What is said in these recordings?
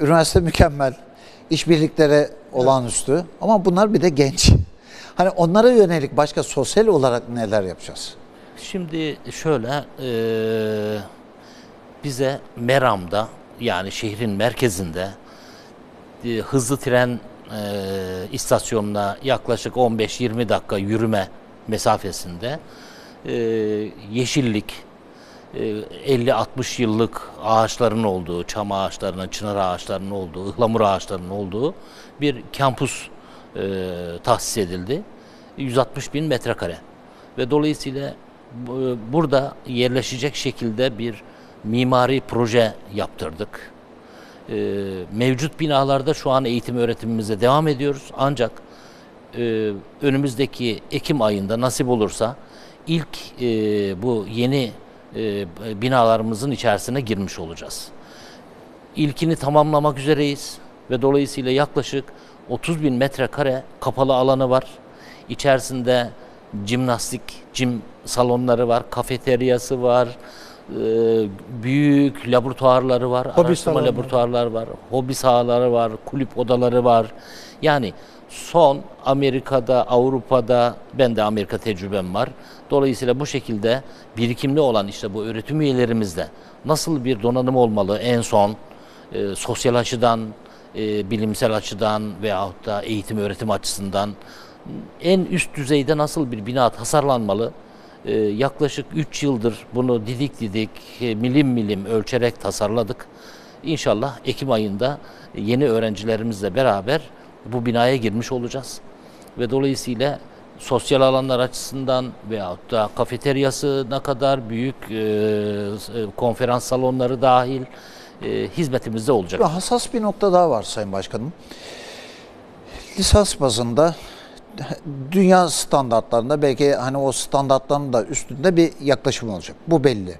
Üniversite mükemmel. İşbirlikleri olağanüstü. Ama bunlar bir de genç. Hani onlara yönelik başka sosyal olarak neler yapacağız? Şimdi şöyle eee, bize Meram'da yani şehrin merkezinde e, hızlı tren eee, istasyonuna yaklaşık 15-20 dakika yürüme mesafesinde eee, yeşillik, e, 50-60 yıllık ağaçların olduğu, çam ağaçlarının, çınar ağaçlarının olduğu, ıhlamur ağaçlarının olduğu bir kampüs e, tahsis edildi. 160 bin metrekare. Ve dolayısıyla bu- burada yerleşecek şekilde bir mimari proje yaptırdık. E, mevcut binalarda şu an eğitim öğretimimize devam ediyoruz. Ancak e, önümüzdeki Ekim ayında nasip olursa ilk e, bu yeni e, binalarımızın içerisine girmiş olacağız. İlkini tamamlamak üzereyiz ve dolayısıyla yaklaşık 30 bin metrekare kapalı alanı var. İçerisinde jimnastik, jim salonları var, kafeteryası var, e, büyük laboratuvarları var, Hobi araştırma laboratuvarları var, hobi sahaları var, kulüp odaları var. Yani son Amerika'da, Avrupa'da, ben de Amerika tecrübem var. Dolayısıyla bu şekilde birikimli olan işte bu öğretim üyelerimizde nasıl bir donanım olmalı en son e, sosyal açıdan, e, bilimsel açıdan veyahut da eğitim öğretim açısından en üst düzeyde nasıl bir bina tasarlanmalı? E, yaklaşık 3 yıldır bunu didik didik, e, milim milim ölçerek tasarladık. İnşallah Ekim ayında yeni öğrencilerimizle beraber bu binaya girmiş olacağız. Ve dolayısıyla sosyal alanlar açısından veyahut da kafeteryasına kadar büyük e, e, konferans salonları dahil e, hizmetimizde olacak. Ve hassas bir nokta daha var Sayın Başkanım. Lisans bazında dünya standartlarında belki hani o standartların da üstünde bir yaklaşım olacak. Bu belli.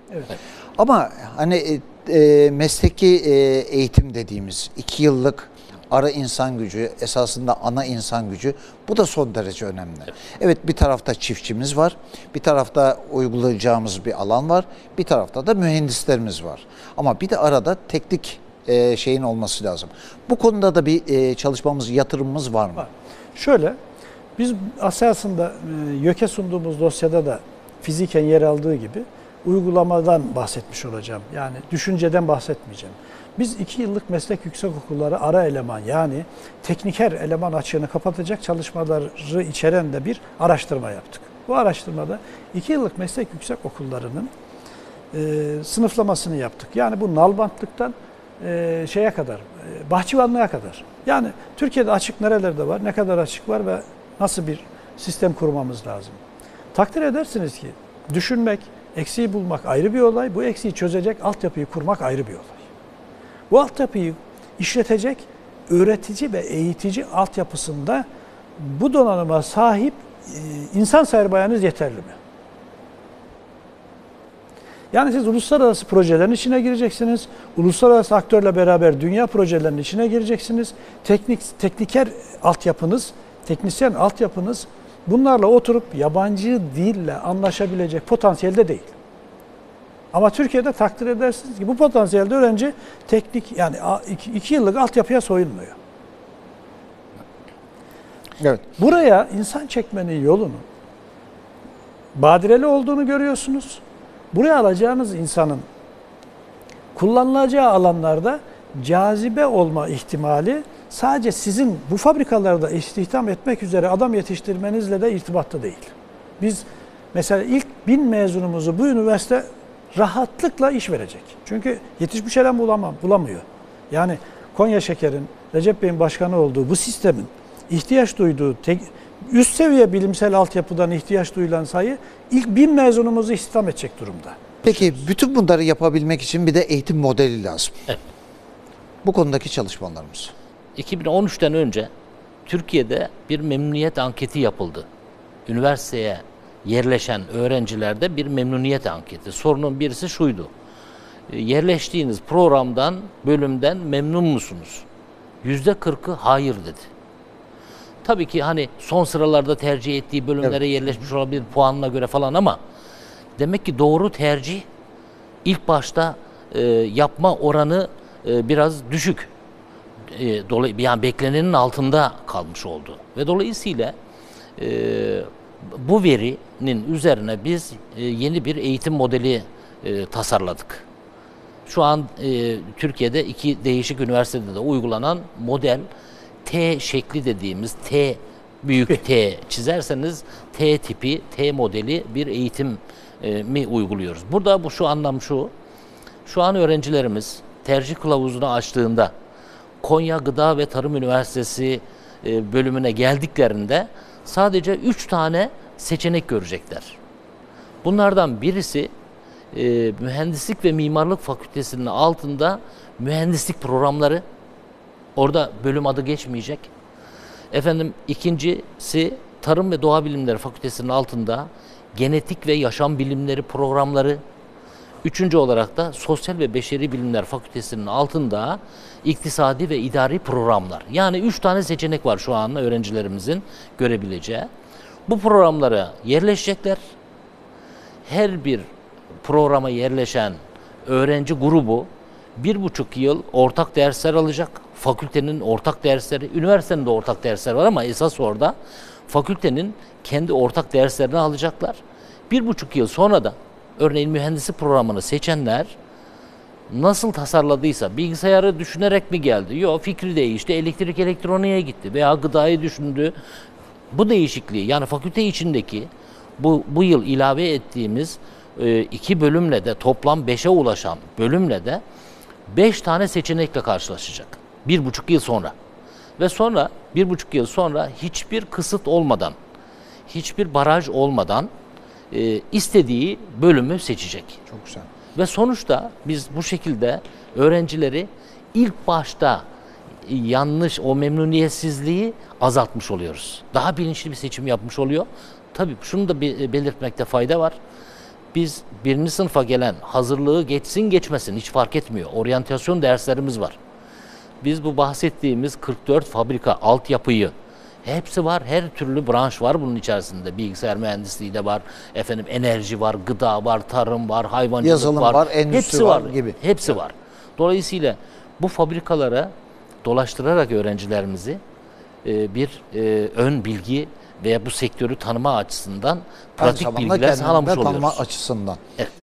Ama hani e, e, mesleki e, eğitim dediğimiz iki yıllık ara insan gücü, esasında ana insan gücü bu da son derece önemli. Evet bir tarafta çiftçimiz var, bir tarafta uygulayacağımız bir alan var, bir tarafta da mühendislerimiz var. Ama bir de arada teknik e, şeyin olması lazım. Bu konuda da bir e, çalışmamız, yatırımımız var mı? Var. Şöyle, biz esasında e, YÖK'e sunduğumuz dosyada da fiziken yer aldığı gibi uygulamadan bahsetmiş olacağım. Yani düşünceden bahsetmeyeceğim. Biz iki yıllık meslek yüksek okulları ara eleman yani tekniker eleman açığını kapatacak çalışmaları içeren de bir araştırma yaptık. Bu araştırmada iki yıllık meslek yüksek okullarının e, sınıflamasını yaptık. Yani bu nalbantlıktan e, şeye kadar, e, bahçıvanlığa kadar. Yani Türkiye'de açık nerelerde var, ne kadar açık var ve nasıl bir sistem kurmamız lazım. Takdir edersiniz ki düşünmek, eksiği bulmak ayrı bir olay, bu eksiği çözecek altyapıyı kurmak ayrı bir olay. Bu altyapıyı işletecek öğretici ve eğitici altyapısında bu donanıma sahip e, insan sermayeniz yeterli mi? Yani siz uluslararası projelerin içine gireceksiniz. Uluslararası aktörle beraber dünya projelerinin içine gireceksiniz. Teknik tekniker altyapınız, teknisyen altyapınız bunlarla oturup yabancı dille anlaşabilecek potansiyelde değil. Ama Türkiye'de takdir edersiniz ki bu potansiyelde öğrenci teknik yani iki, iki yıllık altyapıya soyunmuyor. Evet. Buraya insan çekmenin yolunu badireli olduğunu görüyorsunuz. Buraya alacağınız insanın kullanılacağı alanlarda cazibe olma ihtimali sadece sizin bu fabrikalarda istihdam etmek üzere adam yetiştirmenizle de irtibatta değil. Biz mesela ilk bin mezunumuzu bu üniversite rahatlıkla iş verecek. Çünkü yetişmiş eleman bulamam, bulamıyor. Yani Konya Şeker'in, Recep Bey'in başkanı olduğu bu sistemin ihtiyaç duyduğu tek, üst seviye bilimsel altyapıdan ihtiyaç duyulan sayı ilk bin mezunumuzu istihdam edecek durumda. Peki bütün bunları yapabilmek için bir de eğitim modeli lazım. Evet. Bu konudaki çalışmalarımız. 2013'ten önce Türkiye'de bir memnuniyet anketi yapıldı. Üniversiteye yerleşen öğrencilerde bir memnuniyet anketi. Sorunun birisi şuydu. E, Yerleştiğiniz programdan, bölümden memnun musunuz? Yüzde kırkı hayır dedi. Tabii ki hani son sıralarda tercih ettiği bölümlere yerleşmiş olabilir puanına göre falan ama demek ki doğru tercih ilk başta e, yapma oranı e, biraz düşük. e, dolay yani beklenenin altında kalmış oldu. Ve dolayısıyla e, bu verinin üzerine biz e, yeni bir eğitim modeli e, tasarladık. Şu an e, Türkiye'de iki değişik üniversitede de uygulanan model T şekli dediğimiz T büyük T çizerseniz T tipi T modeli bir eğitim mi uyguluyoruz. Burada bu şu anlam şu. Şu an öğrencilerimiz tercih kılavuzunu açtığında Konya Gıda ve Tarım Üniversitesi bölümüne geldiklerinde sadece 3 tane seçenek görecekler. Bunlardan birisi e, Mühendislik ve Mimarlık Fakültesinin altında mühendislik programları. Orada bölüm adı geçmeyecek. Efendim ikincisi Tarım ve Doğa Bilimleri Fakültesinin altında genetik ve yaşam bilimleri programları. Üçüncü olarak da Sosyal ve Beşeri Bilimler Fakültesinin altında iktisadi ve idari programlar. Yani üç tane seçenek var şu an öğrencilerimizin görebileceği. Bu programlara yerleşecekler. Her bir programa yerleşen öğrenci grubu bir buçuk yıl ortak dersler alacak. Fakültenin ortak dersleri, üniversitenin de ortak dersler var ama esas orada fakültenin kendi ortak derslerini alacaklar. Bir buçuk yıl sonra da örneğin mühendislik programını seçenler nasıl tasarladıysa bilgisayarı düşünerek mi geldi? Yok fikri değişti. Elektrik elektroniğe gitti veya gıdayı düşündü. Bu değişikliği yani fakülte içindeki bu, bu yıl ilave ettiğimiz e, iki bölümle de toplam beşe ulaşan bölümle de beş tane seçenekle karşılaşacak. Bir buçuk yıl sonra. Ve sonra bir buçuk yıl sonra hiçbir kısıt olmadan, hiçbir baraj olmadan e, istediği bölümü seçecek. Çok güzel. Ve sonuçta biz bu şekilde öğrencileri ilk başta yanlış o memnuniyetsizliği azaltmış oluyoruz. Daha bilinçli bir seçim yapmış oluyor. Tabii şunu da be- belirtmekte fayda var. Biz birinci sınıfa gelen hazırlığı geçsin geçmesin hiç fark etmiyor. Oryantasyon derslerimiz var. Biz bu bahsettiğimiz 44 fabrika altyapıyı hepsi var. Her türlü branş var bunun içerisinde. Bilgisayar mühendisliği de var. Efendim enerji var, gıda var, tarım var, hayvancılık Yazılım var. var, endüstri hepsi var var gibi. Hepsi var. Dolayısıyla bu fabrikalara dolaştırarak öğrencilerimizi e, bir e, ön bilgi veya bu sektörü tanıma açısından pratik bilgiler sağlamış tanıma oluyoruz. açısından. Evet.